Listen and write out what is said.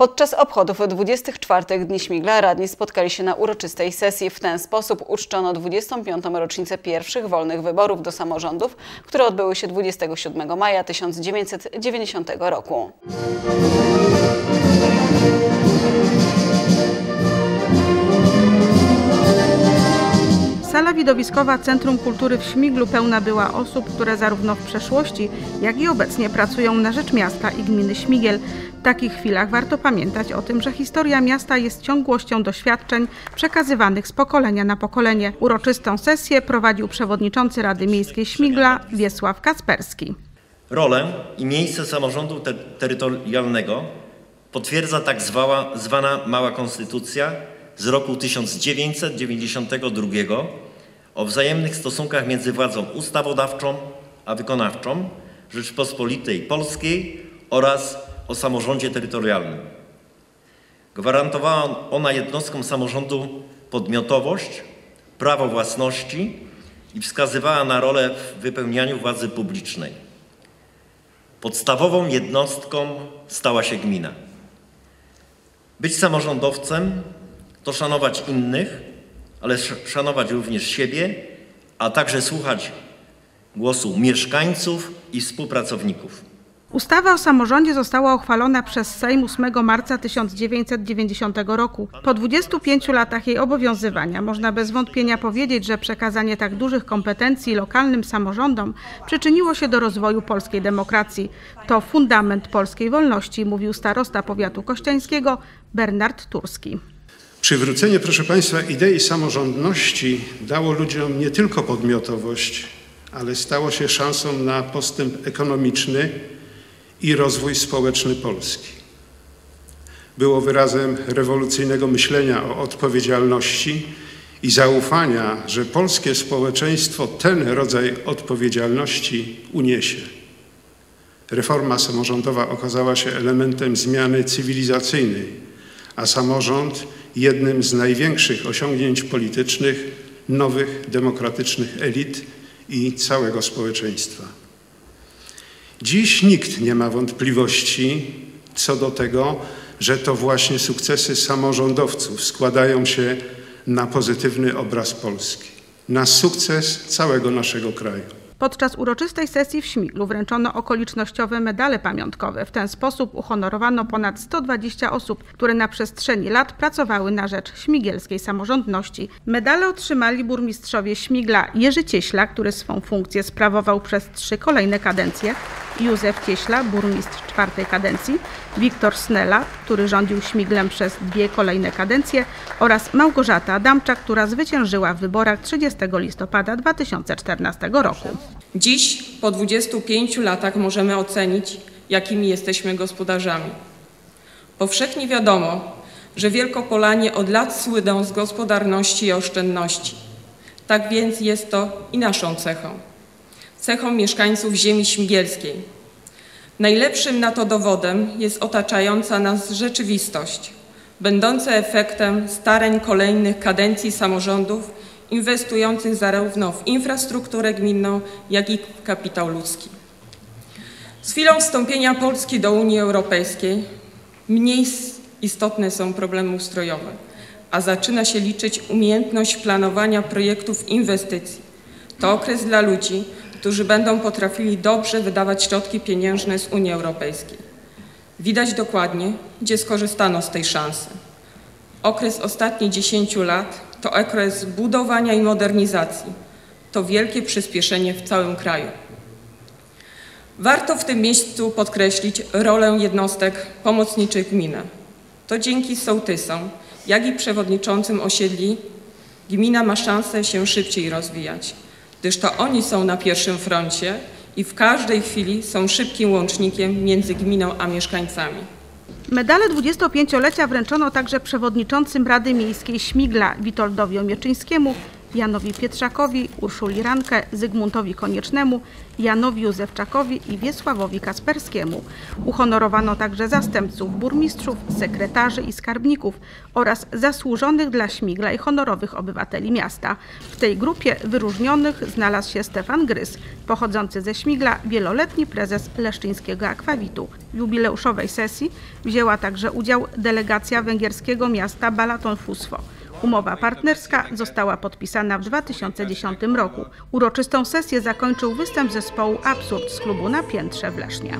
Podczas obchodów 24 Dni Śmigla radni spotkali się na uroczystej sesji. W ten sposób uczczono 25. rocznicę pierwszych wolnych wyborów do samorządów, które odbyły się 27 maja 1990 roku. Sala widowiskowa Centrum Kultury w Śmiglu pełna była osób, które zarówno w przeszłości, jak i obecnie pracują na rzecz miasta i gminy Śmigiel. W takich chwilach warto pamiętać o tym, że historia miasta jest ciągłością doświadczeń przekazywanych z pokolenia na pokolenie. Uroczystą sesję prowadził przewodniczący Rady Miejskiej Śmigla Wiesław Kasperski. Rolę i miejsce samorządu te terytorialnego potwierdza tak zwana Mała Konstytucja z roku 1992 o wzajemnych stosunkach między władzą ustawodawczą a wykonawczą Rzeczypospolitej Polskiej oraz o samorządzie terytorialnym. Gwarantowała ona jednostkom samorządu podmiotowość, prawo własności i wskazywała na rolę w wypełnianiu władzy publicznej. Podstawową jednostką stała się gmina. Być samorządowcem to szanować innych, ale szanować również siebie, a także słuchać głosu mieszkańców i współpracowników. Ustawa o samorządzie została uchwalona przez Sejm 8 marca 1990 roku. Po 25 latach jej obowiązywania można bez wątpienia powiedzieć, że przekazanie tak dużych kompetencji lokalnym samorządom przyczyniło się do rozwoju polskiej demokracji. To fundament polskiej wolności, mówił starosta powiatu kościańskiego Bernard Turski. Przywrócenie, proszę Państwa, idei samorządności dało ludziom nie tylko podmiotowość, ale stało się szansą na postęp ekonomiczny i rozwój społeczny Polski. Było wyrazem rewolucyjnego myślenia o odpowiedzialności i zaufania, że polskie społeczeństwo ten rodzaj odpowiedzialności uniesie. Reforma samorządowa okazała się elementem zmiany cywilizacyjnej, a samorząd jednym z największych osiągnięć politycznych nowych demokratycznych elit i całego społeczeństwa. Dziś nikt nie ma wątpliwości co do tego, że to właśnie sukcesy samorządowców składają się na pozytywny obraz Polski, na sukces całego naszego kraju. Podczas uroczystej sesji w Śmiglu wręczono okolicznościowe medale pamiątkowe. W ten sposób uhonorowano ponad 120 osób, które na przestrzeni lat pracowały na rzecz śmigielskiej samorządności. Medale otrzymali burmistrzowie Śmigla Jerzy Cieśla, który swą funkcję sprawował przez trzy kolejne kadencje, Józef Cieśla, burmistrz czwartej kadencji, Wiktor Snela, który rządził Śmiglem przez dwie kolejne kadencje oraz Małgorzata Adamczak, która zwyciężyła w wyborach 30 listopada 2014 roku. Dziś, po 25 latach, możemy ocenić, jakimi jesteśmy gospodarzami. Powszechnie wiadomo, że Wielkopolanie od lat słyną z gospodarności i oszczędności. Tak więc jest to i naszą cechą. Cechą mieszkańców ziemi śmigielskiej. Najlepszym na to dowodem jest otaczająca nas rzeczywistość, będąca efektem starań kolejnych kadencji samorządów inwestujących zarówno w infrastrukturę gminną, jak i kapitał ludzki. Z chwilą wstąpienia Polski do Unii Europejskiej mniej istotne są problemy ustrojowe, a zaczyna się liczyć umiejętność planowania projektów inwestycji. To okres dla ludzi, którzy będą potrafili dobrze wydawać środki pieniężne z Unii Europejskiej. Widać dokładnie, gdzie skorzystano z tej szansy. Okres ostatnich 10 lat to okres budowania i modernizacji. To wielkie przyspieszenie w całym kraju. Warto w tym miejscu podkreślić rolę jednostek pomocniczych gminy. To dzięki sołtysom, jak i przewodniczącym osiedli gmina ma szansę się szybciej rozwijać, gdyż to oni są na pierwszym froncie i w każdej chwili są szybkim łącznikiem między gminą a mieszkańcami. Medale 25-lecia wręczono także przewodniczącym Rady Miejskiej Śmigla Witoldowi Omieczyńskiemu Janowi Pietrzakowi, Urszuli Rankę, Zygmuntowi Koniecznemu, Janowi Józefczakowi i Wiesławowi Kasperskiemu. Uhonorowano także zastępców burmistrzów, sekretarzy i skarbników oraz zasłużonych dla Śmigla i honorowych obywateli miasta. W tej grupie wyróżnionych znalazł się Stefan Grys, pochodzący ze Śmigla, wieloletni prezes Leszczyńskiego Akwawitu. W jubileuszowej sesji wzięła także udział delegacja węgierskiego miasta Balaton Fusfo. Umowa partnerska została podpisana w 2010 roku. Uroczystą sesję zakończył występ zespołu Absurd z klubu na Piętrze w Lesznie.